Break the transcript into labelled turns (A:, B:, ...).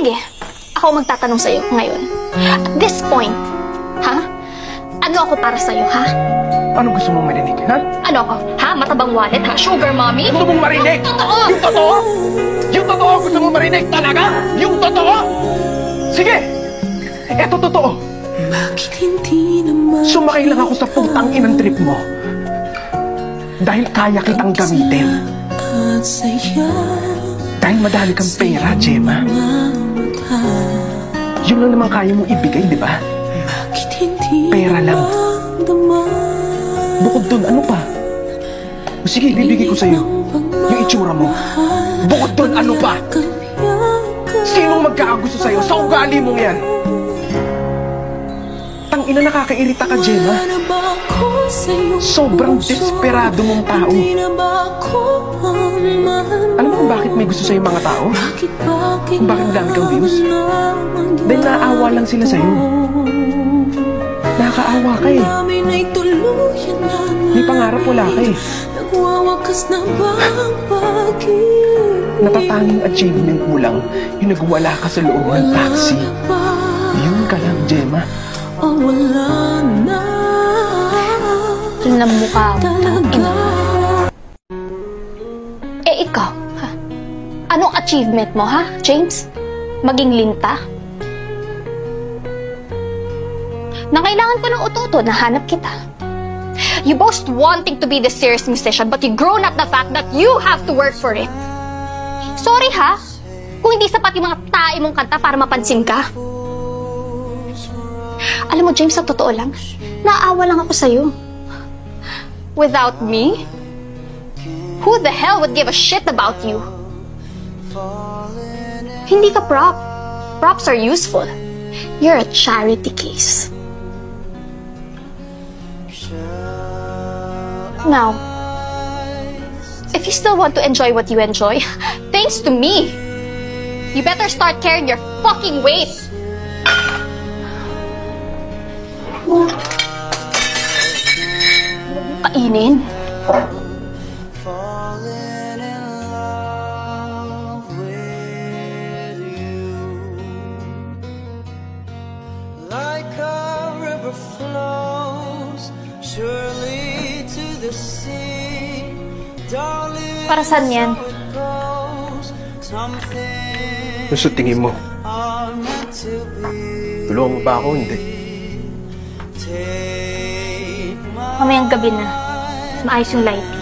A: Sige, ako magtatanong sa'yo ngayon. At this point, ha? Ano ako para sa'yo, ha?
B: Ano gusto mong marinig, ha?
A: Ano ako? Ha? Matabang wallet, ha? Sugar mommy?
B: Gusto mong marinig?
A: Totoo!
B: Yung totoo? Yung totoo gusto mong marinig talaga? Yung totoo? Sige! Eto totoo.
C: Bakit hindi naman
B: Sumakay lang ako sa putang inang trip mo. Dahil kaya kitang gamitin. Dahil madali kang pera, Gemma. Yun lang naman kaya mong ibigay, di ba?
C: Bakit hindi
B: Pera lang. Bukod dun, ano pa? Sige, bibigay ko sa'yo. Yung itsura mo. Bukod dun, ano pa? Sinong magkakagusto sa'yo sa ugali mong yan? Tang ina nakakairita ka, Gemma. Sobrang desperado mong tao. Alam mo kung bakit may gusto sa'yo mga tao?
C: Kung
B: bakit madami kang views? Dahil naaawa lang sila sa'yo. Nakakaawa ka eh. May pangarap wala ka eh. Natatanging achievement mo lang yung nagwala ka sa loob ng taxi. Yun ka lang, Gemma.
C: O wala na
A: mukha mo.
C: talaga
A: Eh, Anong achievement mo, ha, James? Maging linta? Nang kailangan ko ng ututo, nahanap kita. You boast wanting to be the serious musician, but you grown up the fact that you have to work for it. Sorry, ha? Kung hindi sapat yung mga tae mong kanta para mapansin ka. Alam mo, James, sa totoo lang, naawa lang ako sa'yo. Without me, Who the hell would give a shit about you? Hindi ka prop. Props are useful. You're a charity case. Now, if you still want to enjoy what you enjoy, thanks to me, you better start carrying your fucking weight. Kainin.
D: Like a river flows surely to the sea. Darling,
A: Para saan yan?
B: Ano sa tingin mo? Tulungan mo ba ako? Hindi.
A: Mamayang gabi na. Maayos yung lighting.